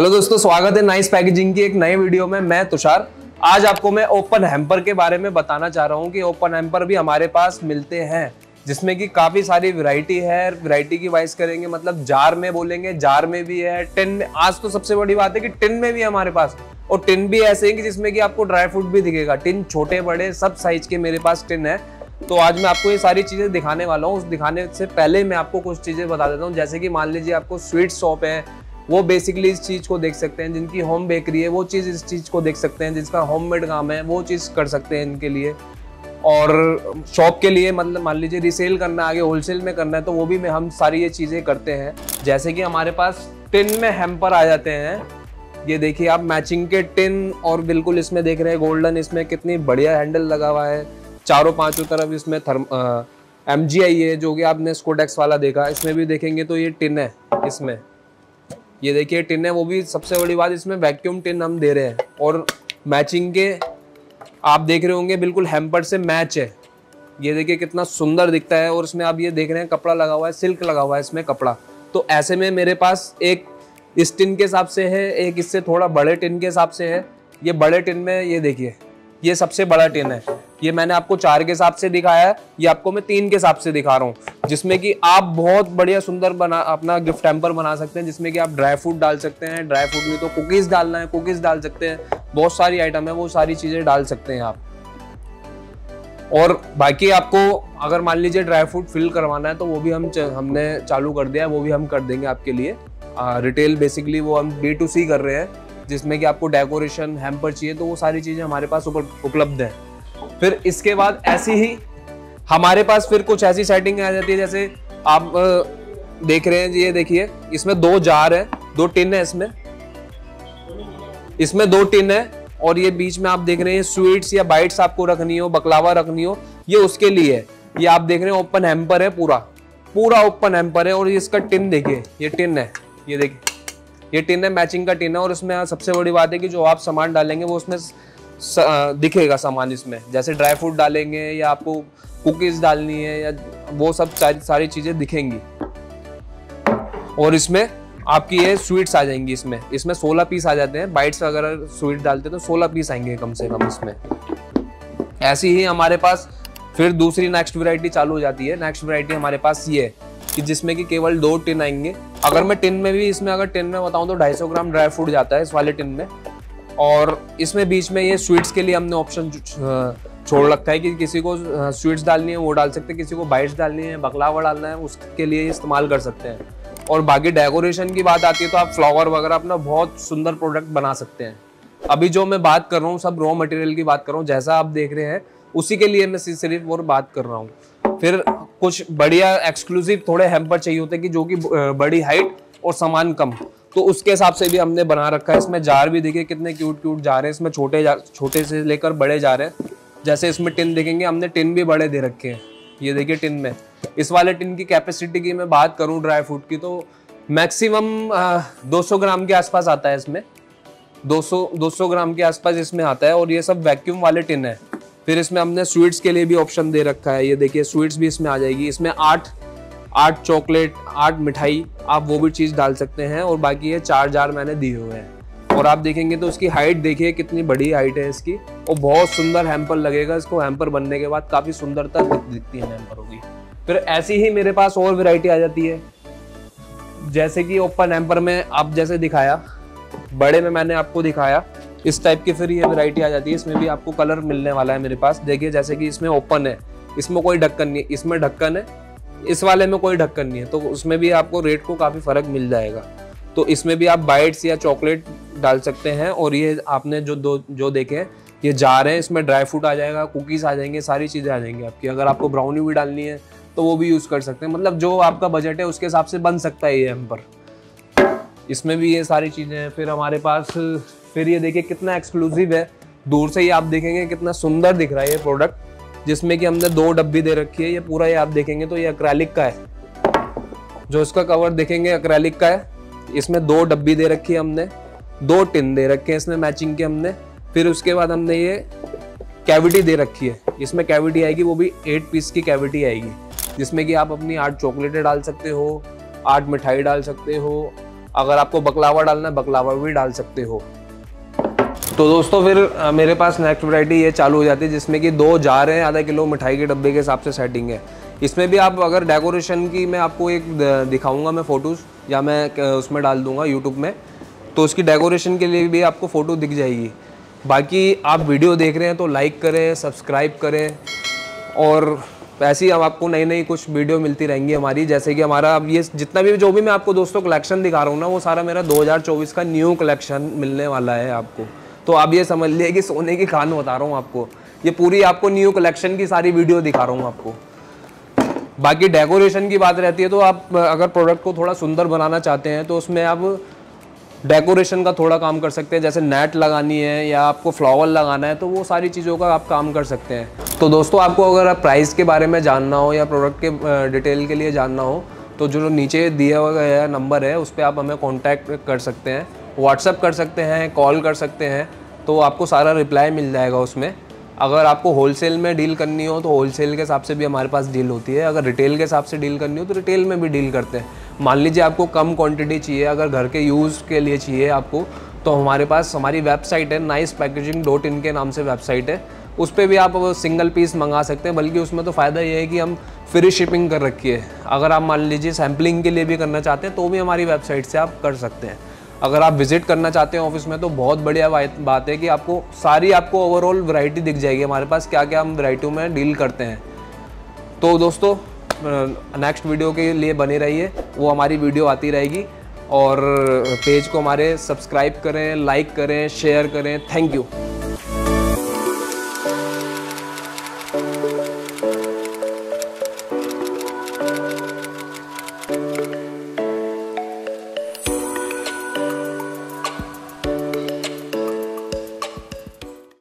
Hello दोस्तों, स्वागत है नाइस पैकेजिंग की एक नए वीडियो में। मैं तुषार। आज आपको मैं ओपन हैम्पर के बारे में बताना चाह रहा हूँ कि ओपन हैम्पर भी हमारे पास मिलते हैं, जिसमें कि काफ़ी सारी वैरायटी है। वैरायटी की वाइज करेंगे मतलब जार में बोलेंगे, जार में भी है टिन में। आज तो सबसे बड़ी बात है कि टिन में भी हमारे पास। और टिन भी ऐसे हैं कि जिसमें कि आपको ड्राई फ्रूट भी दिखेगा। टिन छोटे, बड़े, सब साइज़ के मेरे पास टिन है। तो आज मैं आपको ये सारी चीज़ें दिखाने वाला हूँ। उस दिखाने से पहले मैं आपको कुछ चीज़ें बता देता हूँ। जैसे कि मान लीजिए आपको स्वीट शॉप है वो बेसिकली इस चीज़ को देख सकते हैं, जिनकी होम बेकरी है, वो चीज़ इस चीज़ को देख सकते हैं, जिसका होम मेड काम है, वो चीज़ कर सकते हैं इनके लिए। और शॉप के लिए मतलब मान लीजिए रिसेल करना, आगे होलसेल में करना है तो वो भी में हम सारी ये चीज़ें करते हैं। जैसे कि हमारे पास टिन में हेम्पर आ जाते हैं। ये देखिए आप मैचिंग के टिन और बिल्कुल इसमें देख रहे हैं गोल्डन इसमें कितनी बढ़िया हैंडल लगा हुआ है। चारों पाँचों तरफ़ इसमें थर्म एम जी आई है जो कि आपने स्कोडेक्स वाला देखा, इसमें भी देखेंगे तो ये टिन है, इसमें। ये देखिए टिन है, वो भी सबसे बड़ी बात, इसमें वैक्यूम टिन हम दे रहे हैं। और मैचिंग के, आप देख रहे होंगे, बिल्कुल हेम्पर से मैच है। ये देखिए, कितना सुंदर दिखता है, और इसमें आप ये देख रहे हैं, कपड़ा लगा हुआ है सिल्क लगा हुआ है इसमें कपड़ा। तो ऐसे में मेरे पास एक, इस टिन के हिसाब से है, एक इससे थोड़ा बड़े टिन के हिसाब से है। ये बड़े टिन में, ये देखिए, ये सबसे बड़ा टिन है। ये मैंने आपको चार के हिसाब से दिखाया है, ये आपको मैं तीन के हिसाब से दिखा रहा हूँ, जिसमें कि आप बहुत बढ़िया सुंदर बना, अपना गिफ्ट टैम्पर बना सकते हैं, जिसमें कि आप ड्राई फ्रूट डाल सकते हैं ड्राई फ्रूट में तो कुकीज़ डालना है कुकीज़ डाल सकते हैं, बहुत सारी आइटम है, वो सारी चीज़ें डाल सकते हैं आप। और बाकी आपको अगर मान लीजिए ड्राई फ्रूट फिल करवाना है तो वो भी हम हमने चालू कर दिया है, वो भी हम कर देंगे आपके लिए। रिटेल बेसिकली वो हम बी टू सी कर रहे हैं, जिसमें कि आपको डेकोरेशन हैम्पर चाहिए तो वो सारी चीज़ें हमारे पास उपलब्ध है। फिर इसके बाद ऐसी ही हमारे पास फिर कुछ ऐसी सेटिंग आ जाती है जैसे आप देख रहे हैं, ये देखिए, इसमें दो जार है, दो टिन है इसमें। इसमें दो टिन है और ये बीच में आप देख रहे हैं स्वीट्स या बाइट्स आपको रखनी हो बकलावा रखनी हो, ये उसके लिए है। ये आप देख रहे हैं ओपन हैम्पर है पूरा। पूरा ओपन हैम्पर है और इसका टिन देखिए, ये टिन है, ये देखिए। ये टिन है मैचिंग का टिन है और इसमें सबसे बड़ी बात है कि जो आप सामान डालेंगे वो उसमें दिखेगा सामान इसमें। जैसे ड्राई फ्रूट डालेंगे या आपको कुकीज़ डालनी है या वो सब सारी चीज़ें दिखेंगी। और इसमें आपकी ये स्वीट्स आ जाएँगी इसमें। इसमें 16 पीस आ जाते हैं। बाइट्स अगर स्वीट डालते हैं तो 16 पीस आएँगे कम से कम इसमें। ऐसी ही हमारे पास फिर दूसरी नेक्स्ट वैरायटी चालू हो जाती है। नेक्स्ट वैरायटी हमारे पास ये है कि जिसमें कि केवल दो टिन आएँगे। अगर मैं टिन में भी इसमें अगर टिन में बताऊँ तो 250 ग्राम ड्राई फ्रूट जाता है इस वाले टिन में। और इसमें बीच में ये स्वीट्स के लिए हमने ऑप्शन छोड़ रखा है कि किसी को स्वीट्स डालनी है, वो डाल सकते हैं, किसी को बाइट्स डालनी है बकलावा डालना है, उसके लिए इस्तेमाल कर सकते हैं। और बाकी डेकोरेशन की बात आती है तो आप फ्लावर वगैरह अपना बहुत सुंदर प्रोडक्ट बना सकते हैं। अभी जो मैं बात कर रहा हूँ, सब रॉ मटेरियल की बात कर रहा हूँ, जैसा आप देख रहे हैं, उसी के लिए मैं सिर्फ़ और बात कर रहा हूँ। फिर कुछ बढ़िया एक्सक्लूसिव थोड़े हेम्पर चाहिए होते हैं कि जो कि बड़ी हाइट और सामान कम। तो उसके हिसाब से भी हमने बना रखा है। इसमें जार भी देखिए कितने क्यूट क्यूट जा रहे हैं। इसमें छोटे छोटे से लेकर बड़े जा रहे हैं। जैसे इसमें टिन देखेंगे, हमने टिन भी बड़े दे रखे हैं। ये देखिए टिन में। इस वाले टिन की कैपेसिटी की मैं बात करूँ ड्राई फ्रूट की तो मैक्सिमम 200 ग्राम के आसपास आता है इसमें। 200 200 ग्राम के आसपास इसमें आता है और ये सब वैक्यूम वाले टिन है। फिर इसमें हमने स्वीट्स के लिए भी ऑप्शन दे रखा है। ये देखिए स्वीट्स भी इसमें आ जाएगी। इसमें आठ आठ चॉकलेट, आठ मिठाई, आप वो भी चीज़ डाल सकते हैं और बाकी ये चार जार मैंने दिए हुए हैं। और आप देखेंगे तो उसकी हाइट देखिए, कितनी बड़ी हाइट है इसकी। और बहुत सुंदर हैम्पर लगेगा इसको। हैम्पर बनने के बाद काफ़ी सुंदरता दिखती है हैम्पर होगी फिर ऐसी ही मेरे पास और वेराइटी आ जाती है। जैसे कि ओपन हैम्पर में आप जैसे दिखाया, बड़े में मैंने आपको दिखाया, इस टाइप की फिर ये वेराइटी आ जाती है। इसमें भी आपको कलर मिलने वाला है मेरे पास। देखिए जैसे कि इसमें ओपन है। इसमें कोई ढक्कन नहीं है। इसमें ढक्कन है। इस वाले में कोई ढक्कन नहीं है तो उसमें भी आपको रेट को काफ़ी फ़र्क मिल जाएगा। तो इसमें भी आप बाइट्स या चॉकलेट डाल सकते हैं और ये आपने जो दो, जो देखे ये जा रहे हैं, इसमें ड्राई फ्रूट आ जाएगा कुकीज़ आ जाएँगे, सारी चीज़ें आ जाएँगी आपकी। अगर आपको ब्राउनी भी डालनी है तो वो भी यूज़ कर सकते हैं। मतलब जो आपका बजट है, उसके हिसाब से बन सकता है ये हम पर। इसमें भी ये सारी चीज़ें हैं। फिर हमारे पास, फिर ये देखिए कितना एक्सक्लूसिव है। दूर से ही आप देखेंगे कितना सुंदर दिख रहा है ये प्रोडक्ट जिसमें कि हमने दो डब्बी दे रखी है, ये पूरा ये आप देखेंगे तो ये अक्रैलिक का है। जो इसका कवर देखेंगे अक्रैलिक का है। इसमें दो डब्बी दे रखी है हमने, दो टिन दे रखे हैं इसमें मैचिंग के हमने। फिर उसके बाद हमने ये कैविटी दे रखी है। इसमें कैविटी आएगी, वो भी एट पीस की कैविटी आएगी। जिसमें कि आप अपनी आठ चॉकलेटें डाल सकते हो, आठ मिठाई डाल सकते हो, अगर आपको बकलावा डालना है, बकलावा भी डाल सकते हो। तो दोस्तों फिर मेरे पास नेक्स्ट वैरायटी ये चालू हो जाती है, जिसमें कि दो जार हैं, आधा किलो मिठाई के डब्बे के हिसाब से सेटिंग है। इसमें भी आप अगर डेकोरेशन की मैं आपको एक दिखाऊँगा मैं फ़ोटोज़ या मैं उसमें डाल दूँगा यूट्यूब में तो उसकी डेकोरेशन के लिए भी आपको फ़ोटो दिख जाएगी। बाकी आप वीडियो देख रहे हैं तो लाइक करें सब्सक्राइब करें, और ही हम आपको नई नई कुछ वीडियो मिलती रहेंगी हमारी, जैसे कि हमारा अब ये जितना भी, जो भी मैं आपको दोस्तों कलेक्शन दिखा रहा हूँ ना, वो सारा मेरा 2024 का न्यू कलेक्शन मिलने वाला है आपको। तो आप ये समझ लिए कि सोने की खान बता रहा हूँ आपको। ये पूरी आपको न्यू कलेक्शन की सारी वीडियो दिखा रहा हूँ आपको। बाकी डेकोरेशन की बात रहती है तो आप, अगर प्रोडक्ट को थोड़ा सुंदर बनाना चाहते हैं तो उसमें आप डेकोरेशन का थोड़ा काम कर सकते हैं। जैसे नेट लगानी है या आपको फ्लावर लगाना है तो वो सारी चीज़ों का आप काम कर सकते हैं। तो दोस्तों, आपको अगर आप प्राइस के बारे में जानना हो या प्रोडक्ट के डिटेल के लिए जानना हो तो जो नीचे दिया गया नंबर है, उस पर आप हमें कॉन्टैक्ट कर सकते हैं। व्हाट्सअप कर सकते हैं कॉल कर सकते हैं तो आपको सारा रिप्लाई मिल जाएगा उसमें। अगर आपको होलसेल में डील करनी हो तो होलसेल के हिसाब से भी हमारे पास डील होती है। अगर रिटेल के हिसाब से डील करनी हो तो रिटेल में भी डील करते हैं। मान लीजिए आपको कम क्वांटिटी चाहिए, अगर घर के यूज़ के लिए चाहिए आपको तो हमारे पास, हमारी वेबसाइट है नाइस पैकेजिंग डॉट इन के नाम से वेबसाइट है। उस पर भी आप सिंगल पीस मंगा सकते हैं, बल्कि उसमें तो फ़ायदा ये है कि हम फ्री शिपिंग कर रखी है। अगर आप मान लीजिए सैम्पलिंग के लिए भी करना चाहते हैं तो भी हमारी वेबसाइट से आप कर सकते हैं। अगर आप विज़िट करना चाहते हैं ऑफ़िस में तो बहुत बढ़िया बात है कि आपको सारी आपको ओवरऑल वैरायटी दिख जाएगी। हमारे पास क्या क्या हम वैरायटियों में डील करते हैं। तो दोस्तों नेक्स्ट वीडियो के लिए बने रहिए। वो हमारी वीडियो आती रहेगी। और पेज को हमारे सब्सक्राइब करें लाइक करें शेयर करें। Thank you